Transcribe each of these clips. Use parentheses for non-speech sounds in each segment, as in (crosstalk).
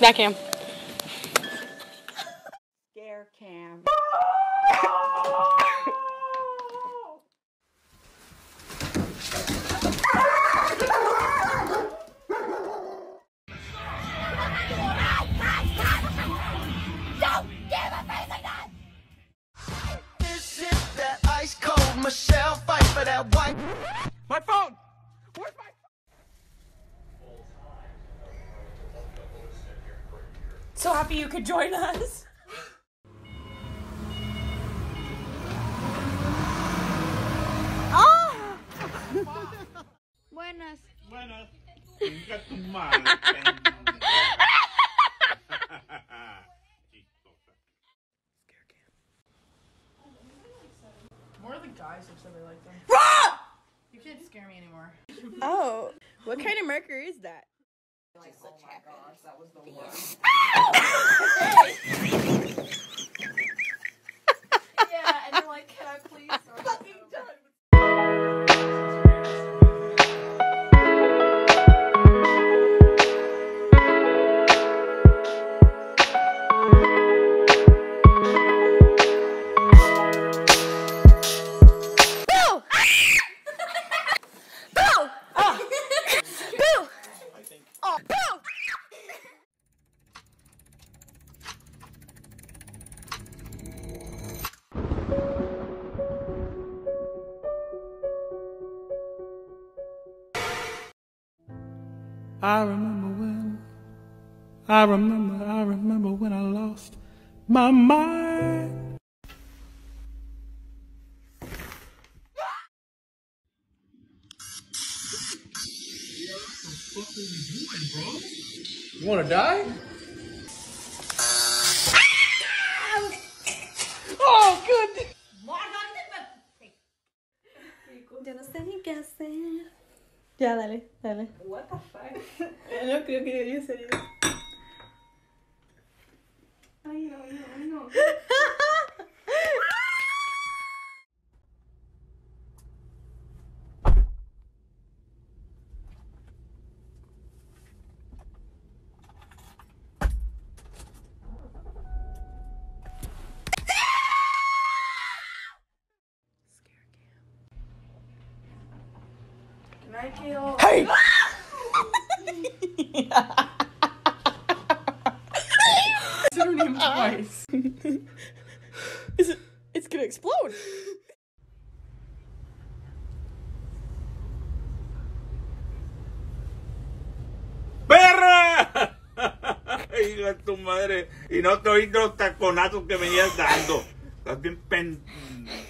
Back cam. Scare cam. This is that ice cold Michelle fight for that white. My phone! Where's my So happy you could join us. Ah! Buenas. Bueno, chinga tu madre. More of the guys have said they like them. You can't scare me anymore. Oh, what kind of marker is that? Yeah, and you're like, can I please? (laughs) I remember when, I remember, I remember when I lost my mind. You wanna die? Oh, good! Ya, dale, dale. What the fuck? (laughs) no creo que debería ser eso. Ay, no, no, no. (laughs) Hey! Said her name twice. Is it? It's gonna explode. ¡Perra! (laughs) Hija de tu madre. Y no te oí los taconazos que venías dando. Estás bien pensativa.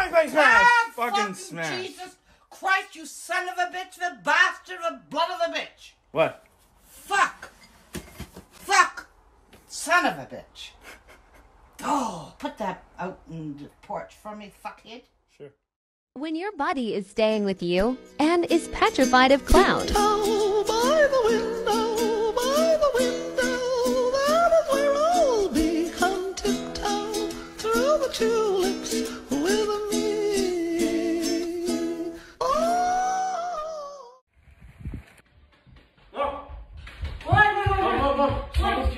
Bang, bang, smash! Ah, Fucking smash. Jesus Christ, you son of a bitch, the bastard, the blood of a bitch. What? Fuck. Fuck. Son of a bitch. Oh, put that out in the porch for me, fuckhead. Sure. When your buddy is staying with you and is petrified of clowns,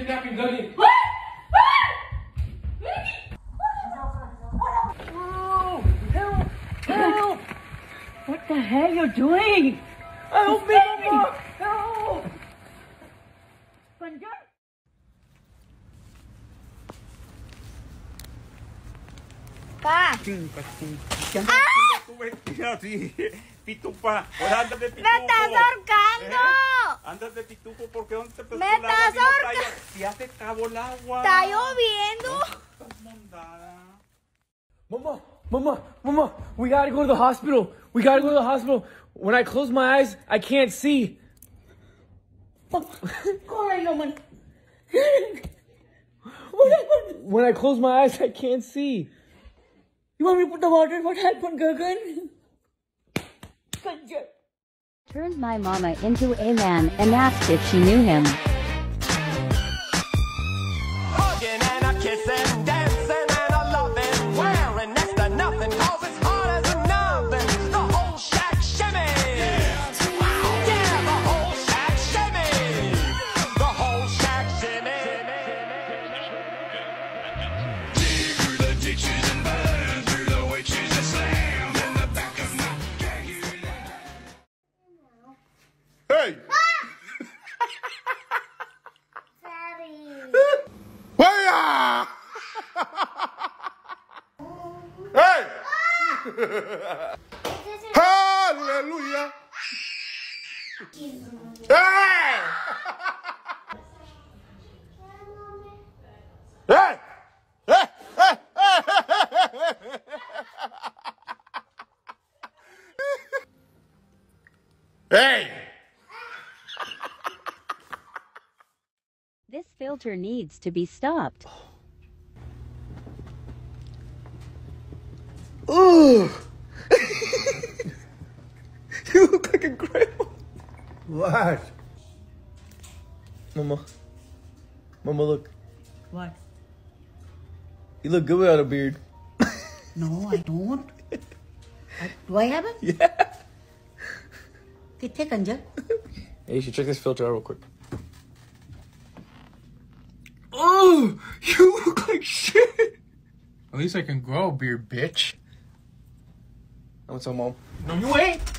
kidnapping. Oh, help! Help! What the hell you doing? Help me, Mama! Help! Pa, Chinga tu. Chinga tu vestida así. Pitupa. Ahora andas de pitufo. ¡Me estás ahorcando! Andas de pitufo porque ¿dónde te ¡Me el agua estás si no ahorca- Ya se acabó el agua. ¿Está lloviendo? Estás mondada. Mama, Mama, Mama, we gotta go to the hospital. We gotta go to the hospital. When I close my eyes, I can't see. when I close my eyes, I can't see. You want me to put the water? What happened, Gagan? Turned my mama into a man and asked if she knew him. Hallelujah. Hey! (laughs) Hey! Hey! Hey! (laughs) Hey! This filter needs to be stopped. Ooh. you look like a grandma. What? Mama. Mama, look. What? You look good without a beard. no, I don't. I, (laughs) do I have it? Yeah. Get Anja. Hey, you should check this filter out real quick. Oh, you look like shit. At least I can grow a beard, bitch. I'm gonna tell mom. No, you ain't.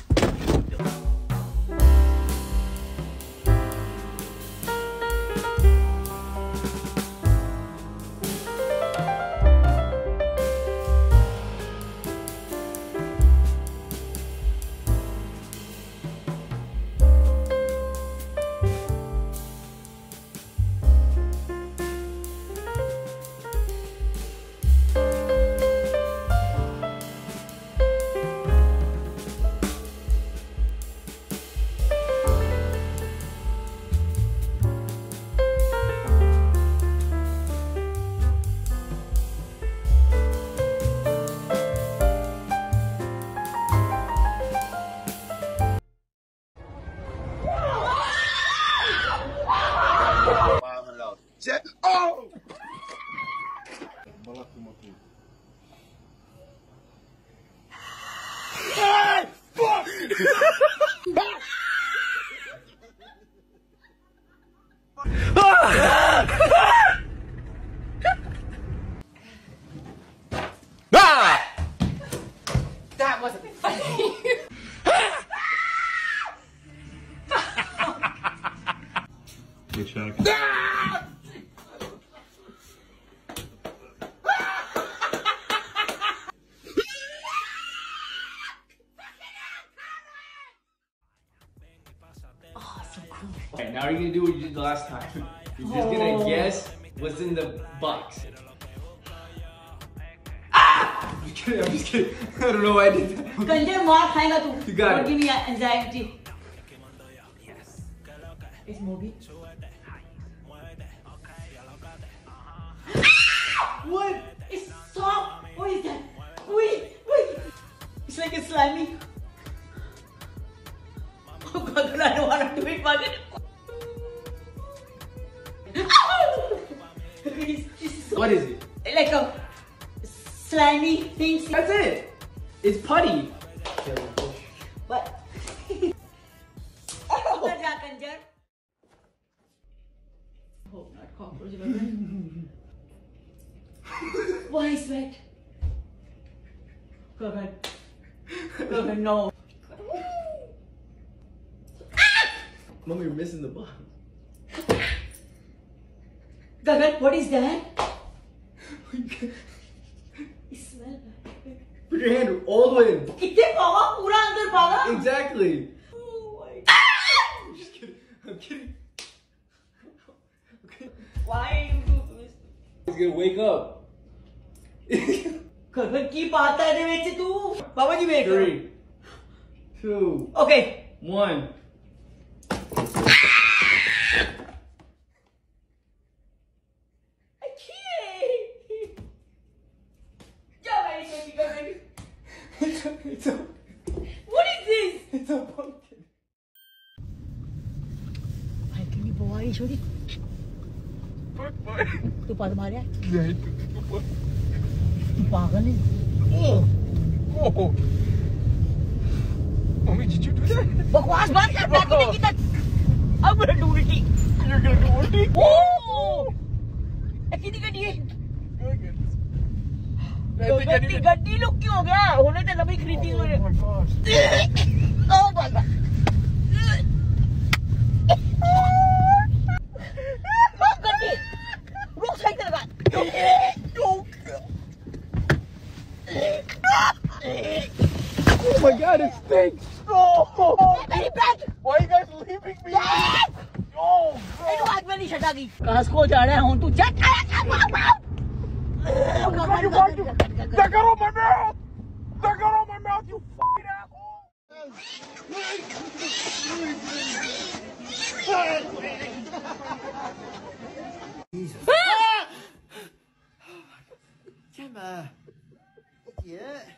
Okay, now you're gonna do what you did the last time. (laughs) You're just gonna guess what's in the box. Ah! I'm just kidding, I'm just kidding. (laughs) I don't know why I did that. Kanjar मार खाएगा तू You got Don't it. give me anxiety It's Moby What? It's soft What is that? Wait, wait It's like a slimy (laughs) Oh God, I don't want to do it, Margaret Slimy thing That's it. It's putty. What? (laughs) oh. Kanjar. Hope not cockroach. Gagan. Why sweat? Gagan. Gagan, no. Mom, you're missing the box. Gagan, what is that? (laughs) It smells bad. Put your hand all the way in. Exactly. Oh my god. I'm just kidding. I'm kidding. Why are you doing? He's gonna wake up. खबर की पाता है तू. बाबा जी wake up. Three, two, okay, one. It's a... What is this? It's a pumpkin. भाई कितनी बवारी छोड़ी तू पास मार यार नहीं तू तू पागल है ओ ओ mummy did you do that बकवास मत कर मैं तूने की तक अब मैं डूबी थी डूबी ओ कितनी गड़ी है गड्डी गड्डी लुक क्यों हो गया होने तो नवी खरीदी हुई Oh my god, it stinks! Oh, oh, oh. Hey, Why are you guys leaving me? Yes! Oh, God. I know I'm very shatagi. Kasko ja raha hoon tu. Chat! You want to- That got on my mouth! That got on my mouth, you fucking asshole! Ah! Gemma. Idiot.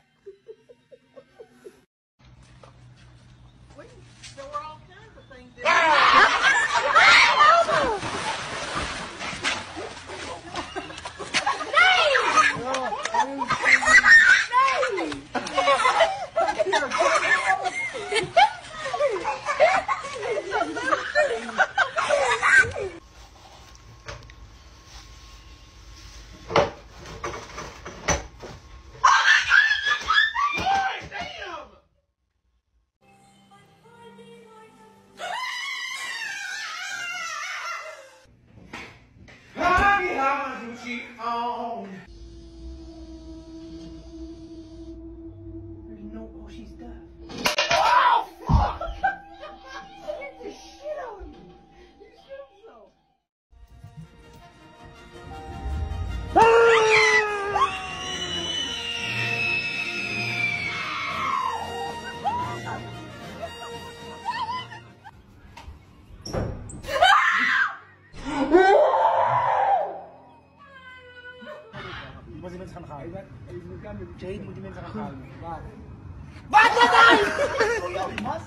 شهيد مدينه زغلول بعد بعد